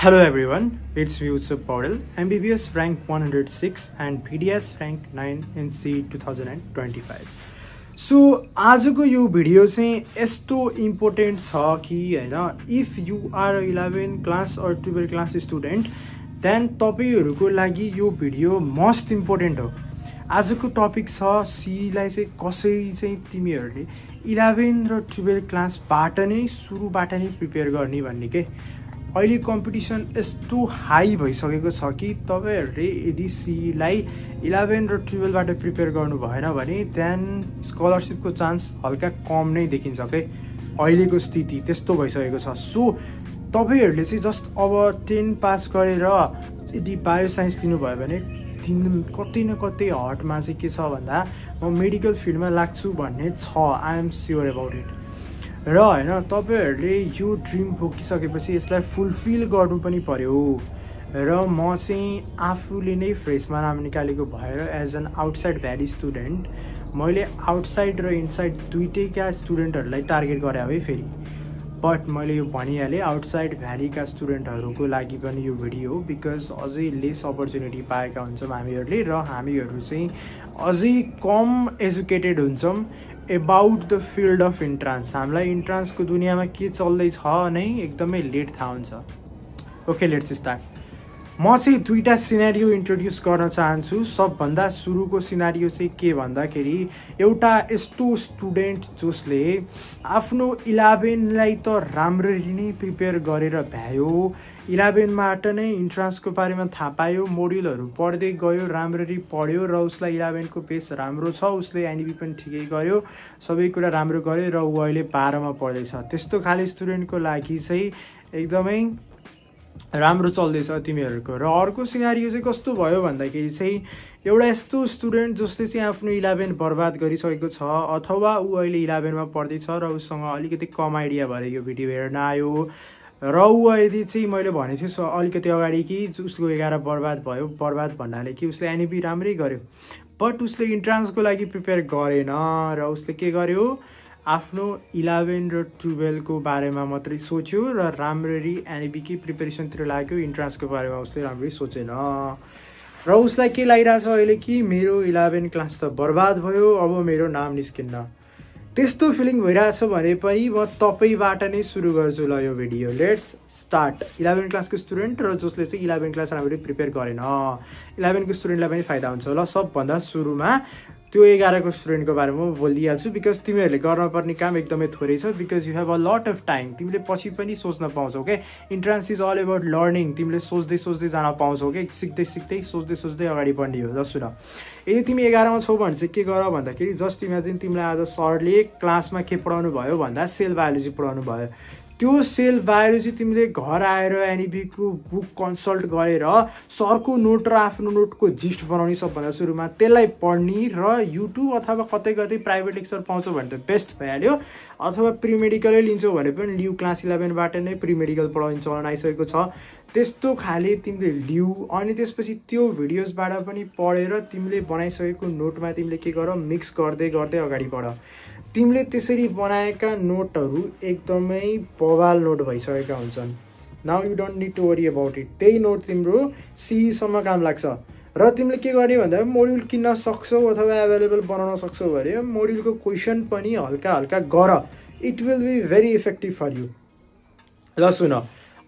Hello everyone, it's Vyutsup Paudel, MBBS rank 106 and PDS rank 9 in C 2025. So आजको यो video चाहिँ यस्तो important छ कि होइन if you are eleven class or twelve class student then तपाईँहरूको लागि यो भिडियो मोस्ट इम्पोर्टेन्ट हो। आजको टपिक छ सीलाई चाहिँ कसरी चाहिँ तिमीहरूले इलेभेन र टुवेल्भ क्लासबाट नै सुरुबाट नै प्रिपेयर गर्ने भन्ने के? अहिले कम्पिटिसन यस्तो हाई भइसकेको छ कि तपाईँहरूले यदि सीलाई इलेभेन र टुवेल्भबाट प्रिपेयर गर्नु भएन भने देन स्कलरसिपको चान्स हल्का कम नै देखिन्छ के अहिलेको स्थिति त्यस्तो भइसकेको छ। सो तपाईँहरूले चाहिँ जस्ट अब टेन पास गरेर यदि बायो साइन्स लिनुभयो भने तिन कतै न कतै हटमा चाहिँ के छ भन्दा म मेडिकल फिल्डमा लाग्छु भन्ने छ। आइएम स्योर एबाउट इट र होइन तपाईँहरूले यो ड्रिम बोकिसकेपछि यसलाई फुलफिल गर्नु पनि पर्यो। र म चाहिँ आफूले नै फ्रेसमा नाम निकालेको भएर as an outside valley student मैले आउटसाइड र इनसाइड दुइटैका स्टुडेन्टहरूलाई टार्गेट गरेँ है फेरि। बट मैले यो भनिहालेँ आउटसाइड भ्यालीका स्टुडेन्टहरूको लागि पनि यो भिडियो हो बिकज अझै लेस अपर्च्युनिटी पाएका हुन्छौँ हामीहरूले र हामीहरू चाहिँ अझै कम एजुकेटेड हुन्छौँ about the field of entrance हामीलाई इन्ट्रान्सको दुनियाँमा के चल्दैछ नै एकदमै लेट थाहा हुन्छ। ओके लेट्स स्टार्ट म चाहिँ दुईवटा सिनारियो इन्ट्रोड्युस गर्न चाहन्छु। सबभन्दा सुरुको सिनारियो चाहिँ के भन्दाखेरि एउटा यस्तो स्टुडेन्ट जसले आफ्नो इलेभेनलाई त राम्ररी नै प्रिपेयर गरेर भ्यायो। इलेभेनबाट नै इन्ट्रान्सको बारेमा थाहा पायो मोड्युलहरू पढ्दै गयो राम्ररी पढ्यो र उसलाई इलेभेनको पेस राम्रो छ उसले एनइबी पनि ठिकै गर्यो सबै कुरा राम्रो गर्यो र ऊ अहिले बाह्रमा पढ्दैछ। त्यस्तो खाले स्टुडेन्टको लागि चाहिँ एकदमै राम्रो चल्दैछ तिमीहरूको। र अर्को सिनारियो चाहिँ कस्तो भयो भन्दाखेरि चाहिँ एउटा यस्तो स्टुडेन्ट जसले चाहिँ आफ्नो इलेभेन बर्बाद गरिसकेको छ अथवा ऊ अहिले इलेभेनमा पढ्दैछ र उसँग अलिकति कम आइडिया भएर यो भिडियो हेर्न आयो। र ऊ यदि चाहिँ मैले भनेको छु अलिकति अगाडि कि उसको एघार बर्बाद भयो बर्बाद भन्नाले कि उसले एनइपी राम्रै गर्यो। बट उसले इन्ट्रान्सको लागि प्रिपेयर गरेन र उसले के गर्यो? आफ्नो इलेभेन र टुवेल्भको बारेमा मात्रै सोच्यो र राम्ररी एनइपीकै प्रिपेरेसनतिर लाग्यो इन्ट्रान्सको बारेमा उसले राम्ररी सोचेन। र उसलाई के लागिरहेछ अहिले कि मेरो इलेभेन क्लास त बर्बाद भयो अब मेरो नाम निस्किन्न। त्यस्तो फिलिङ भइरहेछ भने पनि म तपाईँबाट नै सुरु गर्छु। ल यो भिडियो। लेट्स स्टार्ट इलेभेन क्लासको स्टुडेन्ट र जसले चाहिँ इलेभेन क्लास राम्ररी प्रिपेयर गरेन। इलेभेनको स्टुडेन्टलाई पनि फाइदा हुन्छ। ल सबभन्दा सुरुमा त्यो एघारको स्टुडेन्टको बारेमा म बोलिदिइहाल्छु बिकज तिमीहरूले गर्नुपर्ने काम एकदमै थोरै छ because you have a lot of time तिमीले पछि पनि सोच्न पाउँछौ क्या entrance is all about learning तिमीले सोच्दै सोच्दै जान पाउँछौ क्या सिक्दै सिक्दै सोच्दै सोच्दै अगाडि बढ्ने हो जस सुन यदि तिमी एघारमा छौ भने चाहिँ के गर भन्दाखेरि जस्ट इमेजिन तिमीलाई आज सरले क्लासमा के पढाउनु भयो भन्दा सेल बायोलोजी पढाउनु भयो त्यो सेल बायोलोजी तिमीले घर आएर एनइबीको बुक कन्सल्ट गरेर सरको नोट र आफ्नो नोटको जिस्ट बनाउने सबभन्दा सुरुमा त्यसलाई पढ्ने र युट्युब अथवा कतै कतै प्राइभेट लेक्चर पाउँछौ भने त बेस्ट भइहाल्यो। अथवा प्रिमेडिकलै लिन्छौ भने पनि लिउ क्लास इलेभेनबाट नै प्रिमेडिकल पढाउने चलन आइसकेको छ। त्यस्तो खाले तिमीले लिउ अनि त्यसपछि त्यो भिडियोजबाट पनि पढेर तिमीले बनाइसकेको नोटमा तिमीले के गर मिक्स गर्दै गर्दै अगाडि बढ। तिमीले त्यसरी बनाएका नोटहरू एकदमै बवाल नोट भइसकेका हुन्छन्। Now you don't need to worry about it त्यही नोट तिम्रो सीसम्म काम लाग्छ। र तिमीले के गर्ने भन्दा मोड्युल किन्न सक्छौ अथवा एभाइलेबल बनाउन सक्छौ भने मोड्युलको क्वेसन पनि हल्का हल्का गर। It will be very effective for you ल सुन।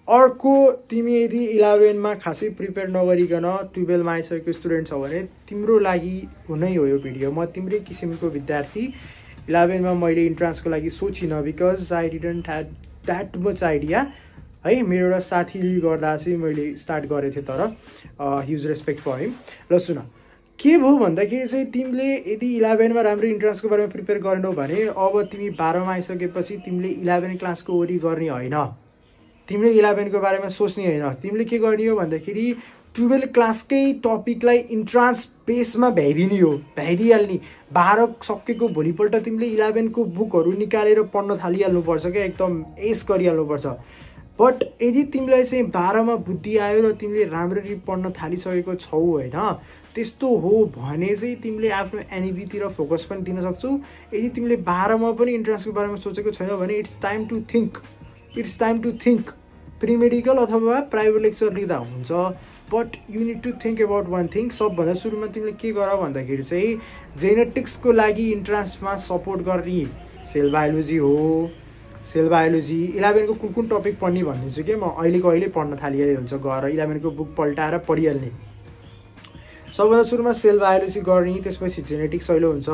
अर्को तिमी यदि इलेभेनमा खासै प्रिपेयर नगरिकन टुवेल्भमा आइसकेको स्टुडेन्ट छ भने तिम्रो लागि हुनै हो यो भिडियो। म तिम्रै किसिमको विद्यार्थी इलेभेनमा मैले इन्ट्रान्सको लागि सोचिनँ because I didn't had that much idea. है मेरो एउटा साथीले गर्दा चाहिँ मैले स्टार्ट गरेको थिएँ तर ह्युज रेस्पेक्ट फर हिम। र सुन। के भयो भन्दाखेरि चाहिँ तिमीले यदि इलेभेनमा राम्रो इन्ट्रान्सको बारेमा प्रिपेयर गरेनौ भने अब तिमी बाह्रमा आइसकेपछि तिमीले इलेभेन क्लासको वरि गर्ने होइन। तिमीले इलेभेनको बारेमा सोच्ने होइन। तिमीले के गर्ने हो भन्दाखेरि टुवेल्भ क्लासकै टपिकलाई इन्ट्रान्स बेसमा भ्याइदिने हो भ्याइदिइहाल्ने। बाह्र सकेको भोलिपल्ट तिमीले इलेभेनको बुकहरू निकालेर पढ्न थालिहाल्नुपर्छ क्या एकदम एस गरिहाल्नुपर्छ। बट यदि तिमीलाई चाहिँ बाह्रमा बुद्धि आयो र तिमीले राम्ररी पढ्न थालिसकेको छौ होइन त्यस्तो हो भने चाहिँ तिमीले आफ्नो एनइबीतिर फोकस पनि दिन सक्छौ। यदि तिमीले बाह्रमा पनि इन्ट्रान्सको बारेमा सोचेको छैन भने it's time to think it's time to think. Premedical अथवा प्राइभेट लेक्चर लिँदा हुन्छ but you need to think about one thing सबभन्दा सुरुमा तिमीले के गर भन्दाखेरि चाहिँ जेनेटिक्सको लागि इन्ट्रान्समा सपोर्ट गर्ने सेल बायोलोजी हो। सेल बायोलोजी इलेभेनको कुन कुन टपिक पढ्ने भनिदिन्छु कि म अहिलेको अहिले पढ्न थालिहाले हुन्छ गएर इलेभेनको बुक पल्टाएर पढिहाल्ने। सबभन्दा सुरुमा सेल बायोलोजी गर्ने त्यसपछि जेनेटिक्स अहिले हुन्छ।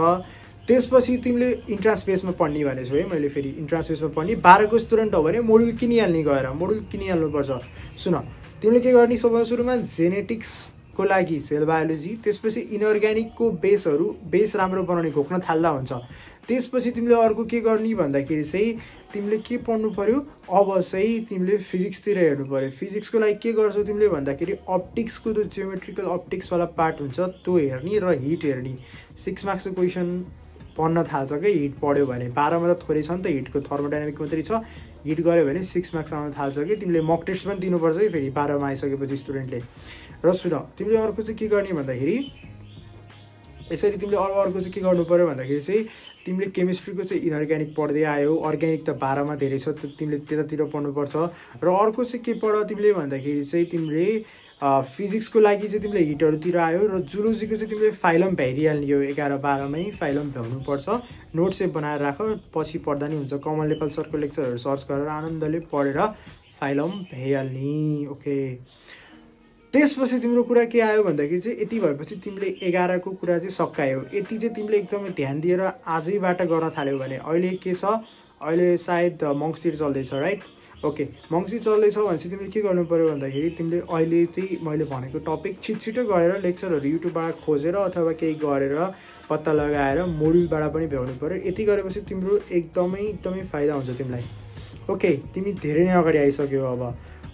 त्यसपछि तिमीले इन्ट्रान्स बेसमा पढ्ने भनेको है मैले फेरि इन्ट्रान्स बेसमा पढ्ने। बाह्रको स्टुडेन्ट हो भने मोडुल किनिहाल्ने गएर मोडुल किनिहाल्नुपर्छ। सुन तिमीले के गर्ने सबभन्दा सुरुमा? जेनेटिक्सको लागि सेल बायोलोजी त्यसपछि इनअर्ग्यानिकको बेसहरू बेस राम्रो बनाउने घोक्न थाल्दा हुन्छ। त्यसपछि तिमीले अर्को के गर्ने भन्दाखेरि चाहिँ तिमीले के पढ्नु पऱ्यो अब चाहिँ तिमीले फिजिक्सतिर हेर्नु पऱ्यो फिजिक्सको लागि के गर्छौ तिमीले भन्दाखेरि अप्टिक्सको त्यो जियोमेट्रिकल अप्टिक्सवाला पार्ट हुन्छ त्यो हेर्ने र हिट हेर्ने। सिक्स मार्क्सको क्वेसन पढ्न थाल्छ कि हिट पढ्यो भने। बाह्रमा त थोरै छ नि त हिटको थर्मोडाइनामिक मात्रै छ। हिट गऱ्यो भने सिक्स मार्क्स आउन थाल्छ कि तिमीले मक टेस्ट पनि दिनुपर्छ कि फेरि बाह्रमा आइसकेपछि स्टुडेन्टले र सुन तिमीले अर्को चाहिँ के गर्ने भन्दाखेरि यसरी तिमीले अरू अर्को चाहिँ के गर्नु पऱ्यो भन्दाखेरि चाहिँ तिमीले केमिस्ट्रीको चाहिँ इनअर्ग्यानिक पढ्दै आयो। अर्ग्यानिक त बाह्रमा धेरै छ तिमीले त्यतातिर पढ्नुपर्छ। र अर्को चाहिँ के पढ तिमीले भन्दाखेरि चाहिँ तिमीले फिजिक्सको लागि चाहिँ तिमीले हिटहरूतिर आयो र जुलोजीको चाहिँ तिमीले फाइलम भ्याइदिइहाल्ने यो एघार बाह्रमै फाइलम भ्याउनुपर्छ। नोट सेप बनाएर राख पछि पढ्दा नि हुन्छ। कमल नेपाल सरको लेक्चरहरू सर्च गरेर आनन्दले पढेर फाइलम भ्याइहाल्ने। ओके। त्यसपछि तिम्रो कुरा के आयो भन्दाखेरि चाहिँ यति भएपछि तिमीले एघारको कुरा चाहिँ सकायो। यति चाहिँ तिमीले एकदमै ध्यान दिएर आजैबाट गर्न थाल्यौ भने अहिले के छ? अहिले सायद मङ्सिर चल्दैछ राइट ओके मङ्सिर चल्दैछ भनेपछि तिमीले के गर्नु पऱ्यो भन्दाखेरि तिमीले अहिले चाहिँ मैले भनेको टपिक छिट छिटो गरेर लेक्चरहरू युट्युबबाट खोजेर अथवा केही गरेर पत्ता लगाएर मोडुलबाट पनि भ्याउनु पऱ्यो यति गरेपछि तिम्रो एकदमै एकदमै फाइदा हुन्छ तिमीलाई। ओके तिमी धेरै नै अगाडि आइसक्यौ अब।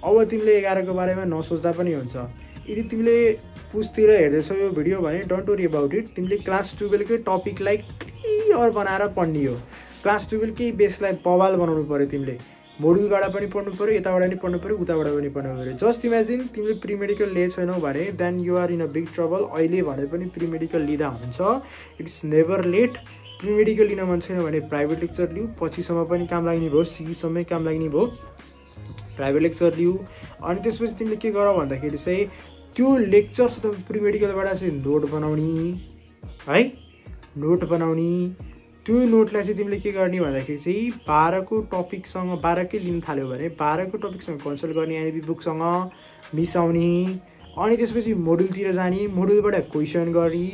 अब तिमीले एघारको बारेमा नसोच्दा पनि हुन्छ। यदि तिमीले पुसतिर हेर्दैछौ यो भिडियो भने डोन्ट वरी अबाउट इट तिमीले क्लास टुवेल्भकै टपिकलाई क्लियर बनाएर पढ्ने हो। क्लास टुवेल्भकै बेसलाई बवाल बनाउनु पऱ्यो तिमीले। मोडुलबाट पनि पढ्नु पऱ्यो यताबाट पनि पढ्नु पऱ्यो उताबाट पनि पढ्नु पऱ्यो जस्ट इमेजिन तिमीले प्रिमेडिकल लिएको छैनौ भने then you're in a big trouble अहिले भने पनि प्रिमेडिकल लिँदा हुन्छ। इट्स नेभर लेट प्रिमेडिकल लिन मन छैन भने प्राइभेट लेक्चर लिऊ। पछिसम्म पनि काम लाग्ने भयो। सिईसम्मै काम लाग्ने भयो। प्राइभेट लेक्चर लिऊ। अनि त्यसपछि तिमीले के गर भन्दाखेरि चाहिँ त्यो लेक्चर प्रिमेडिकलबाट चाहिँ नोट बनाउने। है? नोट बनाउने। त्यो नोटलाई चाहिँ तिमीले के गर्ने भन्दाखेरि चाहिँ बाह्रको टपिकसँग बाह्रकै लिन थाल्यो भने बाह्रको टपिकसँग कन्सल्ट गर्ने एनबी बुकसँग मिसाउने अनि त्यसपछि मोडुलतिर जाने मोडुलबाट क्वेसन गर्ने।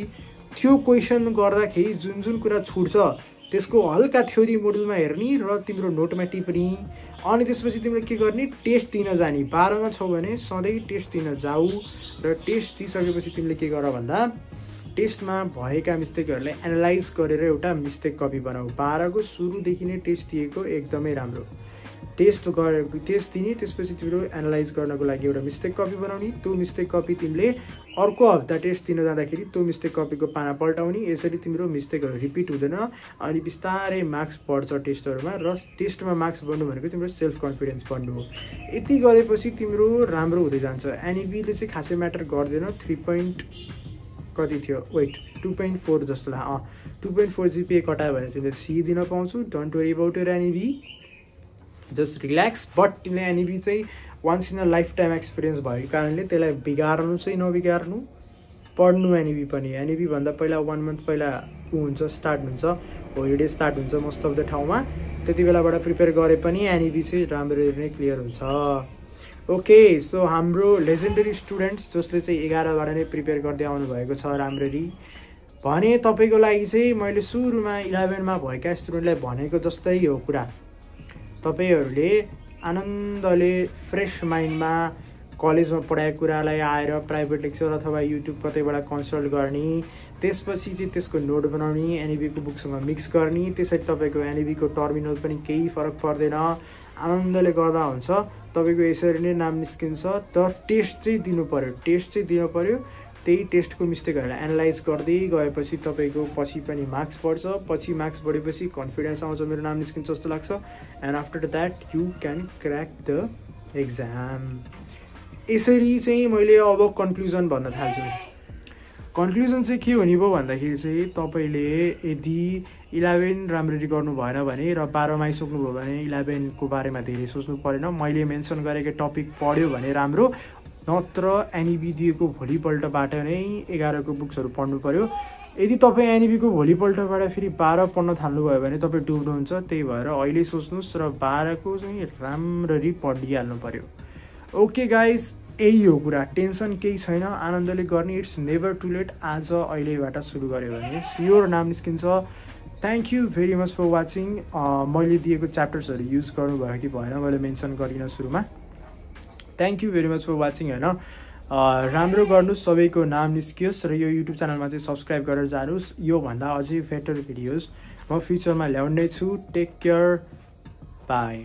त्यो क्वेसन गर्दाखेरि जुन जुन कुरा छुट्छ त्यसको हल्का थ्योरी मोडुलमा हेर्ने र तिम्रो नोटमा टिप्ने। अनि त्यसपछि तिमीले के गर्ने? टेस्ट दिन जाने। बाह्रमा छौ भने सधैँ टेस्ट दिन जाऊ र टेस्ट दिइसकेपछि तिमीले के गर भन्दा टेस्टमा भएका मिस्टेकहरूलाई एनालाइज गरेर एउटा मिस्टेक कपी बनाऊ। बाह्रको सुरुदेखि नै टेस्ट दिएको एकदमै राम्रो। टेस्ट गरे टेस्ट दिने त्यसपछि तिम्रो एनालाइज गर्नको लागि एउटा मिस्टेक कपी बनाउने। त्यो मिस्टेक कपी तिमीले अर्को हप्ता टेस्ट दिन जाँदाखेरि त्यो मिस्टेक कपीको पाना पल्टाउने। यसरी तिम्रो मिस्टेकहरू रिपिट हुँदैन अनि बिस्तारै मार्क्स बढ्छ टेस्टहरूमा र टेस्टमा मार्क्स बढ्नु भनेको तिम्रो सेल्फ कन्फिडेन्स बढ्नु हो। यति गरेपछि तिम्रो राम्रो हुँदै जान्छ। एनइबीले चाहिँ खासै म्याटर गर्दैन। थ्री पोइन्ट कति थियो? वेट टु पोइन्ट फोर जस्तो लाग्यो अँ। टु पोइन्ट फोर जिपिए कटायो भने तिमीले सी दिन पाउँछु don't worry about your NEB just relax but तिमीले एनइबी चाहिँ once in a life time experience भएको कारणले त्यसलाई बिगार्नु चाहिँ नबिगार्नु। पढ्नु एनइबी पनि। एनइबीभन्दा पहिला वान मन्थ पहिला ऊ हुन्छ स्टार्ट हुन्छ। होलिडे स्टार्ट हुन्छ मोस्ट अफ द ठाउँमा। त्यति बेलाबाट प्रिपेयर गरे पनि एनइबी चाहिँ राम्ररी नै क्लियर हुन्छ। ओके सो हाम्रो लेजेन्डरी स्टुडेन्ट्स जसले चाहिँ एघारबाट नै प्रिपेयर गर्दै आउनुभएको छ राम्ररी भने तपाईँको लागि चाहिँ मैले सुरुमा इलेभेनमा भएका स्टुडेन्टलाई भनेको जस्तै हो कुरा। तपाईँहरूले आनन्दले फ्रेस माइन्डमा कलेजमा पढाएको कुरालाई आएर प्राइभेट लेक्चर अथवा युट्युब कतैबाट कन्सल्ट गर्ने त्यसपछि चाहिँ त्यसको नोट बनाउने एनइबीको बुकसँग मिक्स गर्ने त्यसरी तपाईँको एनइबीको टर्मिनल पनि केही फरक पर्दैन। आनन्दले गर्दा हुन्छ। तपाईँको यसरी नै नाम निस्किन्छ। तर टेस्ट चाहिँ दिनु पऱ्यो टेस्ट चाहिँ दिनु पऱ्यो त्यही टेस्टको मिस्टेकहरूलाई एनालाइज गर्दै गएपछि तपाईँको पछि पनि मार्क्स बढ्छ। पछि मार्क्स बढेपछि कन्फिडेन्स आउँछ। मेरो नाम निस्किन्छ जस्तो लाग्छ। And after that you can crack the exam यसरी चाहिँ मैले अब कन्क्लुजन भन्न थाल्छु। कन्क्लुजन चाहिँ के हुने भयो भन्दाखेरि चाहिँ तपाईँले यदि इलेभेन राम्ररी गर्नु भएन भने र बाह्रमा आइसक्नुभयो भने इलेभेनको बारेमा धेरै सोच्नु परेन। मैले मेन्सन गरेको टपिक पढ्यो भने राम्रो नत्र एनइबी दिएको भोलिपल्टबाट नै एघारको बुक्सहरू पढ्नु पऱ्यो यदि तपाईँ एनइबीको भोलिपल्टबाट फेरि बाह्र पढ्न थाल्नुभयो भने तपाईँ डुब्नुहुन्छ त्यही भएर अहिले सोच्नुहोस् र बाह्रको चाहिँ राम्ररी पढिहाल्नु पऱ्यो ओके गाइज यही हो कुरा। टेन्सन केही छैन। आनन्दले गर्ने। इट्स नेभर टु लेट आज अहिलेबाट सुरु गऱ्यो भने सियोर नाम निस्किन्छ। Thank you very much for watching मैले दिएको च्याप्टर्सहरू युज गर्नुभयो कि भएन मैले मेन्सन गरिनँ सुरुमा। Thank you very much for watching होइन? राम्रो गर्नुहोस् सबैको नाम निस्कियोस् र यो युट्युब च्यानलमा चाहिँ सब्सक्राइब गरेर जानुहोस्। योभन्दा अझै बेटर भिडियोज म फ्युचरमा ल्याउने छु टेक केयर बाई